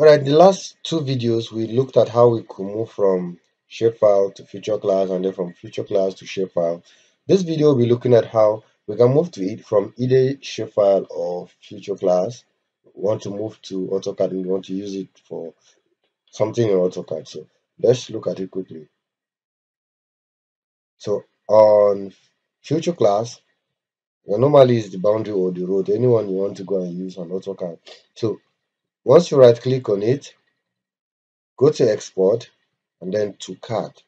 Alright, the last two videos we looked at how we could move from shapefile to feature class and then from feature class to shapefile. This video will be looking at how we can move to it from either shapefile or feature class. We want to move to AutoCAD and we want to use it for something in AutoCAD. So let's look at it quickly. So on feature class, normally is the boundary or the road, anyone you want to go and use on AutoCAD. So once you right click on it, go to export and then to CAD.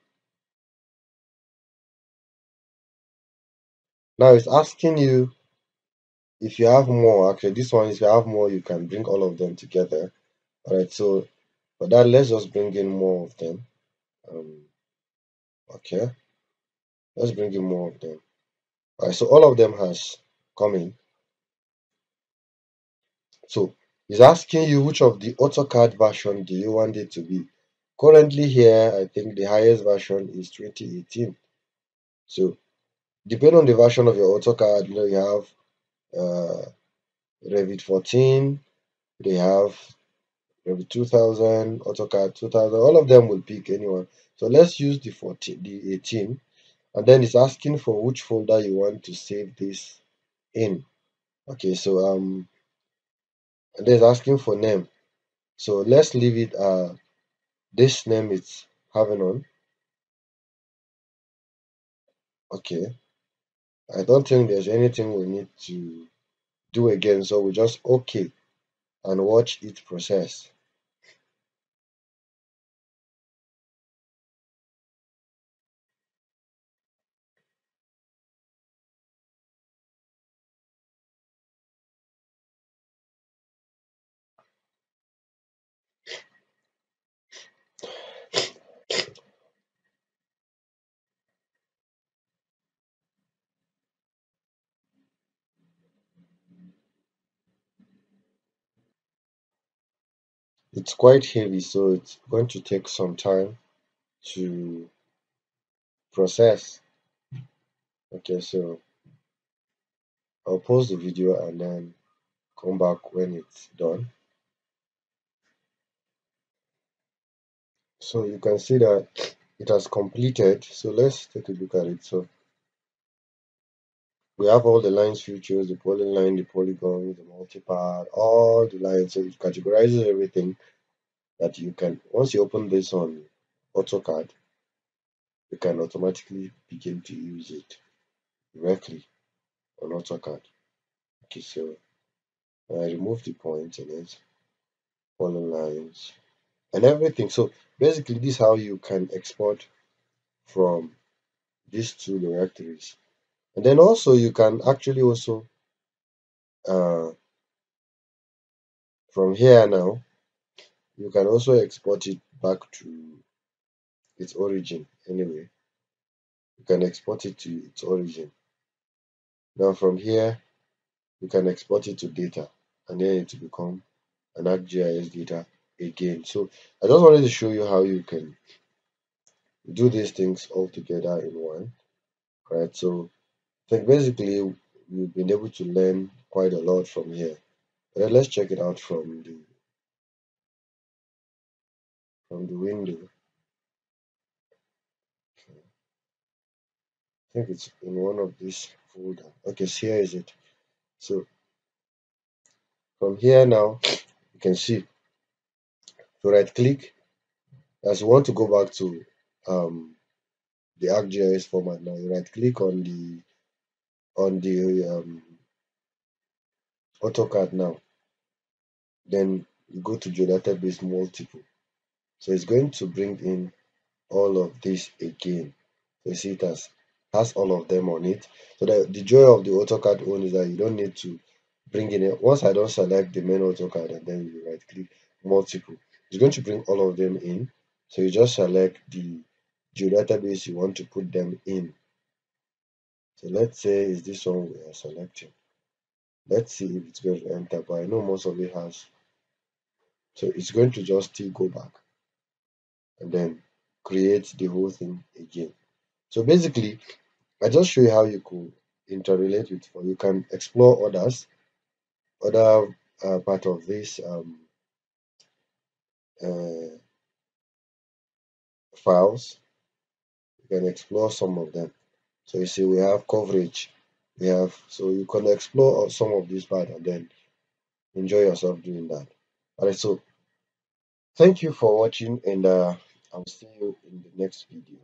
Now it's asking you if you have more. Actually, this one, if you have more, you can bring all of them together. Alright, so for that, let's just bring in more of them. Um, okay, let's bring in more of them. Alright, so all of them has come in. So it's asking you which of the AutoCAD version do you want it to be. Currently here, I think the highest version is 2018. So depending on the version of your AutoCAD, you know, you have uh, Revit 14, they have Revit 2000, AutoCAD 2000, all of them will pick anyone. So let's use the 14, the 18, and then it's asking for which folder you want to save this in. Okay, so um, and then asking for name. So let's leave it uh this name it's having on. Okay, I don't think there's anything we need to do again, so we just okay and watch it process. It's quite heavy, so it's going to take some time to process. Okay, so I'll pause the video and then come back when it's done. So you can see that it has completed. So let's take a look at it. So we have all the lines features, the polyline, the polygon, the multipart, all the lines. So it categorizes everything that you can. Once you open this on AutoCAD, you can automatically begin to use it directly on AutoCAD. Okay, so I remove the points in it, polylines, and everything. So basically, this is how you can export from these two directories. And then also you can actually also uh, from here now, you can also export it back to its origin anyway. You can export it to its origin. Now from here, you can export it to data and then it will become an ArcGIS data again. So I just wanted to show you how you can do these things all together in one. Right. So Think basically we've been able to learn quite a lot from here. But let's check it out from the from the window. Okay. I think it's in one of these folder. Okay, so here is it. So from here now you can see to right click as you want to go back to um, the ArcGIS format now you right click on the on the um, AutoCAD now. Then you go to geodatabase multiple. So it's going to bring in all of this again. So you see it has has all of them on it. So the, the joy of the AutoCAD one is that you don't need to bring in it. Once I don't select the main AutoCAD and then you right click multiple it's going to bring all of them in. So you just select the geodatabase you want to put them in so let's say is this one we are selecting. Let's see if it's going to enter but I know most of it has. So it's going to just still go back and then create the whole thing again. So basically I just show you how you could interrelate with for you can explore others other uh, part of this um, uh, files. You can explore some of them so you see we have coverage. We have so you can explore some of this part and then enjoy yourself doing that. Alright so thank you for watching and uh, i'll see you in the next video